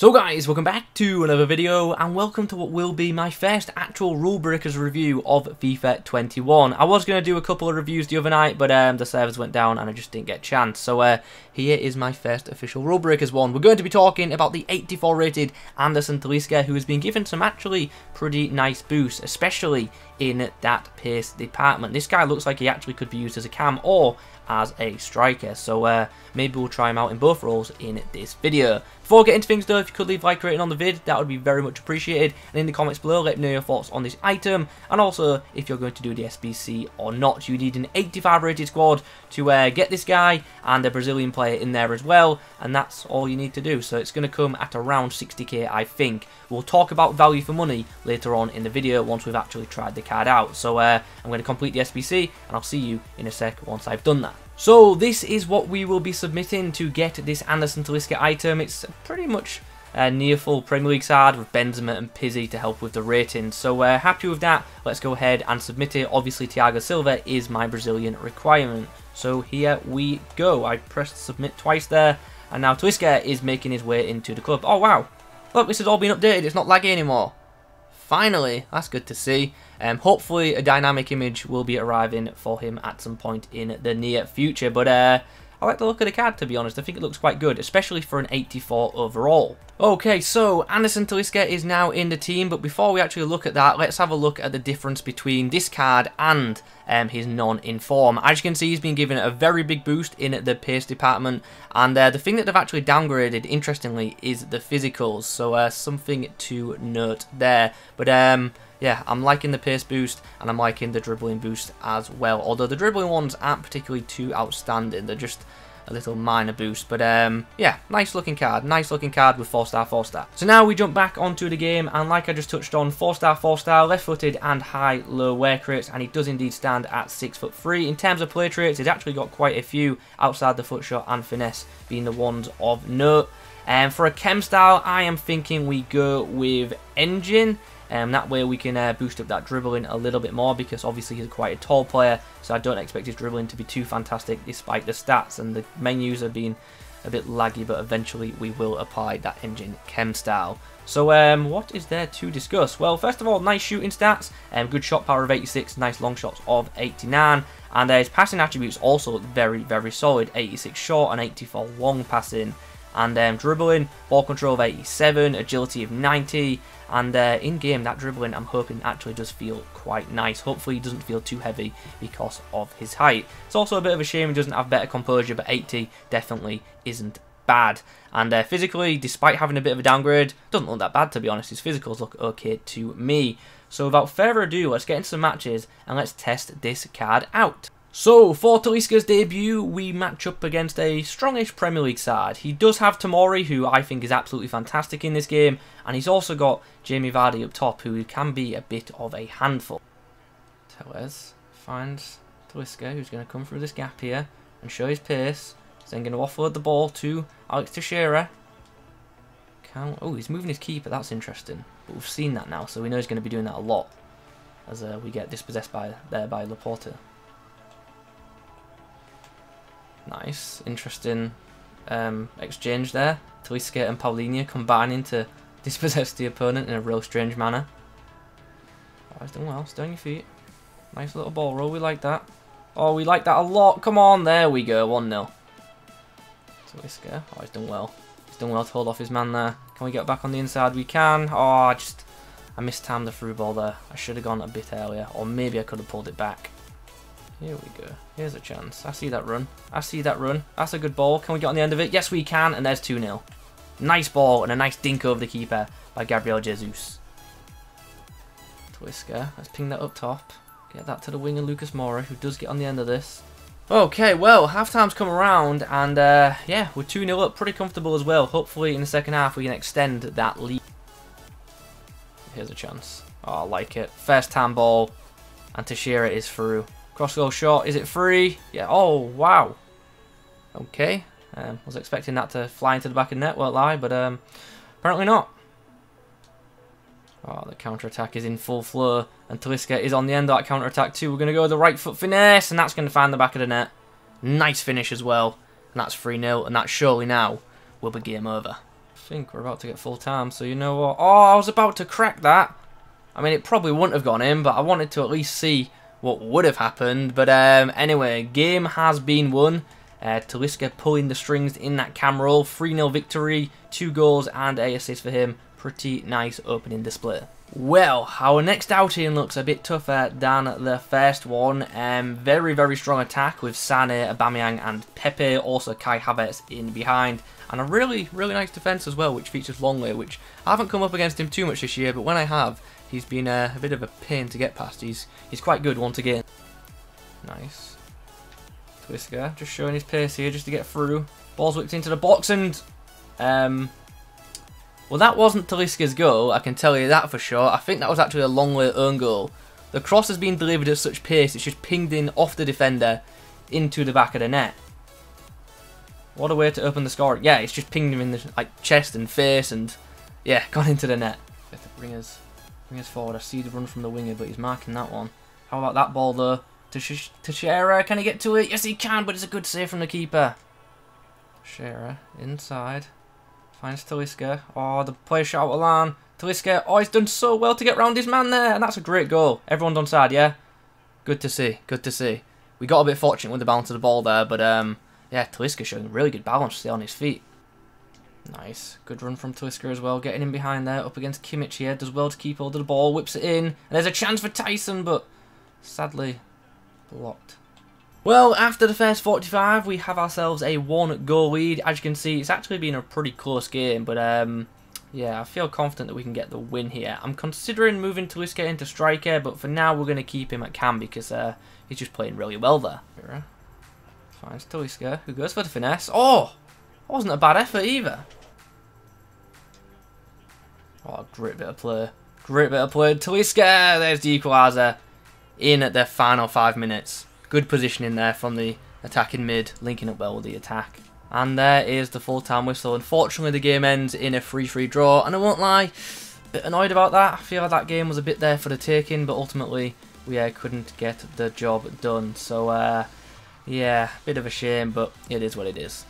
So guys, welcome back to another video and welcome to what will be my first actual rule breakers review of FIFA 21. I was going to do a couple of reviews the other night but um, the servers went down and I just didn't get a chance. So uh, here is my first official rule breakers one. We're going to be talking about the 84 rated Anderson Talisca who has been given some actually pretty nice boosts, especially in that pace department. This guy looks like he actually could be used as a cam or as a striker. So uh, maybe we'll try him out in both roles in this video. Before getting into things though, if you could leave a like rating on the vid, that would be very much appreciated. And in the comments below, let me know your thoughts on this item. And also, if you're going to do the SBC or not. You need an 85 rated squad to uh, get this guy and a Brazilian player in there as well. And that's all you need to do. So it's going to come at around 60k, I think. We'll talk about value for money later on in the video once we've actually tried the card out. So uh, I'm going to complete the SBC and I'll see you in a sec once I've done that. So this is what we will be submitting to get this Anderson Talisca item. It's pretty much a near full Premier League side with Benzema and Pizzi to help with the ratings. So uh, happy with that. Let's go ahead and submit it. Obviously Thiago Silva is my Brazilian requirement. So here we go. I pressed submit twice there. And now Talisca is making his way into the club. Oh wow. Look, this has all been updated. It's not laggy anymore. Finally, that's good to see. Um, hopefully a dynamic image will be arriving for him at some point in the near future. But uh, I like the look of the card, to be honest. I think it looks quite good, especially for an 84 overall. Okay, so Anderson Talisca is now in the team, but before we actually look at that, let's have a look at the difference between this card and um, his non-inform. As you can see, he's been given a very big boost in the pace department, and uh, the thing that they've actually downgraded, interestingly, is the physicals, so uh, something to note there. But um, yeah, I'm liking the pace boost and I'm liking the dribbling boost as well. Although the dribbling ones aren't particularly too outstanding. They're just a little minor boost. But um, yeah, nice looking card. Nice looking card with 4 star, 4 star. So now we jump back onto the game and like I just touched on, 4 star, 4 star, left footed and high low work rates. And he does indeed stand at 6 foot 3. In terms of play traits, he's actually got quite a few outside the foot shot and finesse being the ones of note. And for a chem style, I am thinking we go with engine. Um, that way we can uh, boost up that dribbling a little bit more because obviously he's quite a tall player, so I don't expect his dribbling to be too fantastic despite the stats and the menus are being a bit laggy, but eventually we will apply that engine chem style. So um, what is there to discuss? Well, first of all, nice shooting stats, um, good shot power of 86, nice long shots of 89, and uh, his passing attributes also very, very solid, 86 short and 84 long passing and um, dribbling, ball control of 87, agility of 90, and uh, in game that dribbling I'm hoping actually does feel quite nice. Hopefully he doesn't feel too heavy because of his height. It's also a bit of a shame he doesn't have better composure, but 80 definitely isn't bad. And uh, physically, despite having a bit of a downgrade, doesn't look that bad to be honest. His physicals look okay to me. So without further ado, let's get into some matches and let's test this card out. So, for Talisca's debut, we match up against a strongish Premier League side. He does have Tomori, who I think is absolutely fantastic in this game, and he's also got Jamie Vardy up top, who can be a bit of a handful. Telles finds Talisca, who's going to come through this gap here and show his pace. He's then going to offload the ball to Alex Teixeira. Can, oh, he's moving his keeper, that's interesting. But we've seen that now, so we know he's going to be doing that a lot as uh, we get dispossessed by there by Laporte. Nice, interesting um, exchange there. Talisca and Paulinho combining to dispossess the opponent in a real strange manner. Oh, he's well, stay on your feet. Nice little ball roll, we like that. Oh, we like that a lot. Come on, there we go, 1-0. Talisca, oh, he's done well. He's done well to hold off his man there. Can we get back on the inside? We can. Oh, I just, I mistimed the through ball there. I should have gone a bit earlier, or maybe I could have pulled it back. Here we go. Here's a chance. I see that run. I see that run. That's a good ball. Can we get on the end of it? Yes, we can. And there's 2-0. Nice ball and a nice dink over the keeper by Gabriel Jesus. Talisca. Let's ping that up top. Get that to the winger Lucas Moura, who does get on the end of this. Okay, well, half-time's come around, and uh, yeah, we're 2-0 up, pretty comfortable as well. Hopefully in the second half we can extend that lead. Here's a chance. Oh, I like it. First time ball, and Teixeira is through. Cross goal shot. Is it free? Yeah. Oh, wow. Okay. Um, was expecting that to fly into the back of the net, won't lie, but um, apparently not. Oh, the counter-attack is in full flow, and Talisca is on the end of that counter-attack too. We're going to go with the right foot finesse, and that's going to find the back of the net. Nice finish as well, and that's 3-0, and that surely now will be game over. I think we're about to get full time, so you know what? Oh, I was about to crack that. I mean, it probably wouldn't have gone in, but I wanted to at least see what would have happened. But um, anyway, game has been won. Uh, Talisca pulling the strings in that cam roll. 3-0 victory, 2 goals and a assist for him. Pretty nice opening display. Well, our next outing looks a bit tougher than the first one. Um, very, very strong attack with Sane, Aubameyang and Pepe. Also Kai Havertz in behind. And a really, really nice defence as well, which features Lenglet, which I haven't come up against him too much this year, but when I have, he's been uh, a bit of a pain to get past. He's, he's quite good once again. Nice. Talisca just showing his pace here just to get through. Ball's whipped into the box and... Um, well, that wasn't Talisca's goal, I can tell you that for sure. I think that was actually a long Lenglet own goal. The cross has been delivered at such pace, it's just pinged in off the defender into the back of the net. What a way to open the score. Yeah, it's just pinged him in the like chest and face and yeah, gone into the net. Bring us, bring forward. I see the run from the winger, but he's marking that one. How about that ball though? Teixeira, can he get to it? Yes, he can, but it's a good save from the keeper. Shearer inside. Finds Talisca. Oh, the player shot out line. Talisca, oh, he's done so well to get round his man there. And that's a great goal. Everyone's on side, yeah? Good to see. Good to see. We got a bit fortunate with the balance of the ball there, but um, yeah, Talisca showing really good balance still on his feet. Nice. Good run from Talisca as well. Getting in behind there. Up against Kimmich here. Does well to keep hold of the ball. Whips it in. And there's a chance for Tyson, but sadly blocked. Well, after the first 45, we have ourselves a one-goal lead. As you can see, it's actually been a pretty close game, but um, yeah, I feel confident that we can get the win here. I'm considering moving Talisca into striker, but for now we're going to keep him at cam because uh, he's just playing really well there. Finds Talisca, who goes for the finesse. Oh! That wasn't a bad effort either. Oh, great bit of play. Great bit of play. Talisca, there's the equaliser in at their final five minutes. Good positioning there from the attacking mid, linking up well with the attack. And there is the full-time whistle. Unfortunately, the game ends in a 3-3 draw, and I won't lie, a bit annoyed about that. I feel like that game was a bit there for the taking, but ultimately we uh, couldn't get the job done. So, uh, yeah, bit of a shame, but it is what it is.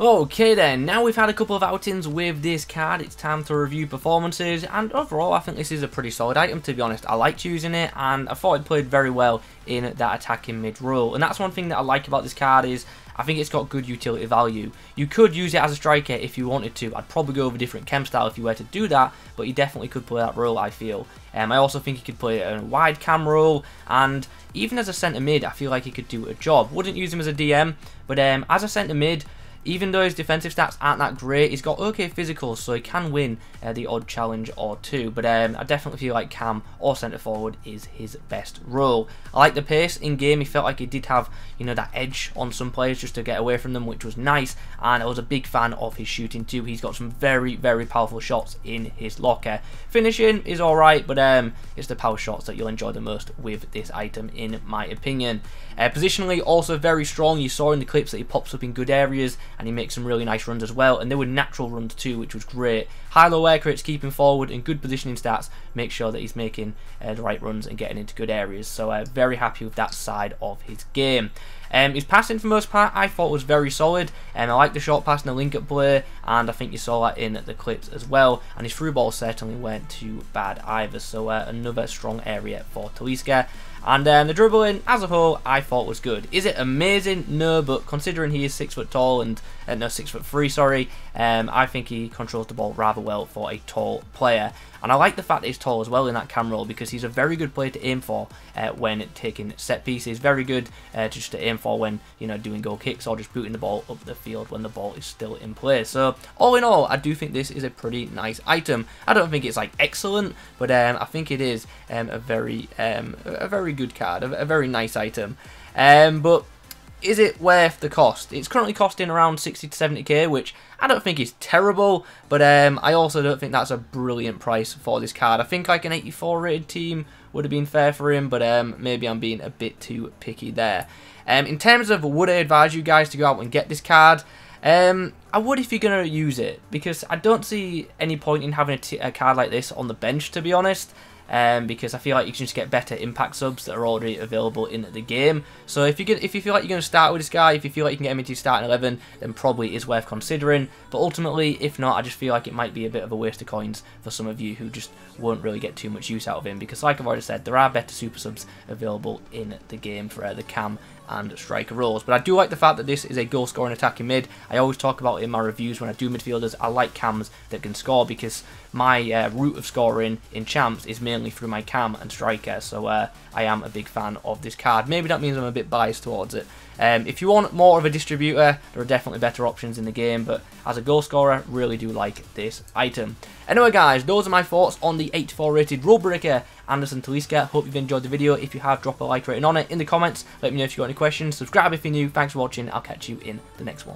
Okay then, now we've had a couple of outings with this card, it's time to review performances, and overall I think this is a pretty solid item to be honest. I liked using it, and I thought it played very well in that attacking mid role. And that's one thing that I like about this card is, I think it's got good utility value. You could use it as a striker if you wanted to. I'd probably go with a different chem style if you were to do that, but you definitely could play that role, I feel. Um, I also think you could play a wide cam role, and even as a centre mid, I feel like he could do a job. Wouldn't use him as a DM, but um, as a centre mid, even though his defensive stats aren't that great, he's got okay physicals, so he can win uh, the odd challenge or two. But um, I definitely feel like Cam or centre forward is his best role. I like the pace in game. He felt like he did have, you know, that edge on some players just to get away from them, which was nice. And I was a big fan of his shooting too. He's got some very, very powerful shots in his locker. Finishing is alright, but um, it's the power shots that you'll enjoy the most with this item, in my opinion. Uh, positionally, also very strong. You saw in the clips that he pops up in good areas and he makes some really nice runs as well. And they were natural runs too, which was great. High low air keeping forward, and good positioning stats make sure that he's making uh, the right runs and getting into good areas. So uh, very happy with that side of his game. Um, his passing for most part I thought was very solid. Um, I like the short pass and the link up play, and I think you saw that in the clips as well. And his through ball certainly weren't too bad either. So uh, another strong area for Talisca. And um, the dribbling, as a whole, I thought was good. Is it amazing? No, but considering he is six foot tall and uh, no six foot three, sorry, um, I think he controls the ball rather well for a tall player. And I like the fact that he's tall as well in that cam role because he's a very good player to aim for uh, when taking set pieces. Very good uh, just to aim for when you know doing goal kicks or just booting the ball up the field when the ball is still in play. So all in all, I do think this is a pretty nice item. I don't think it's like excellent, but um, I think it is um, a very um, a very good card, a, a very nice item. Um, but is it worth the cost? It's currently costing around 60 to 70k, which I don't think is terrible, but um, I also don't think that's a brilliant price for this card. I think like an 84 rated team would have been fair for him, but um, maybe I'm being a bit too picky there. Um, in terms of would I advise you guys to go out and get this card, um, I would if you're going to use it, because I don't see any point in having a, a card like this on the bench, to be honest. Um, because I feel like you can just get better impact subs that are already available in the game. So if you get, if you feel like you're going to start with this guy, if you feel like you can get him into starting 11, then probably is worth considering. But ultimately, if not, I just feel like it might be a bit of a waste of coins for some of you who just won't really get too much use out of him because like I've already said, there are better super subs available in the game for uh, the cam and striker roles. But I do like the fact that this is a goal scoring attacking mid. I always talk about in my reviews when I do midfielders, I like cams that can score because my uh, route of scoring in champs is mainly through my cam and striker. So uh, I am a big fan of this card. Maybe that means I'm a bit biased towards it. Um, if you want more of a distributor, there are definitely better options in the game, but as a goal scorer, really do like this item. Anyway guys, those are my thoughts on the 84 rated Rule Breaker Anderson Talisca. Hope you've enjoyed the video. If you have, drop a like rating on it in the comments. Let me know if you've got any questions. Subscribe if you're new. Thanks for watching. I'll catch you in the next one.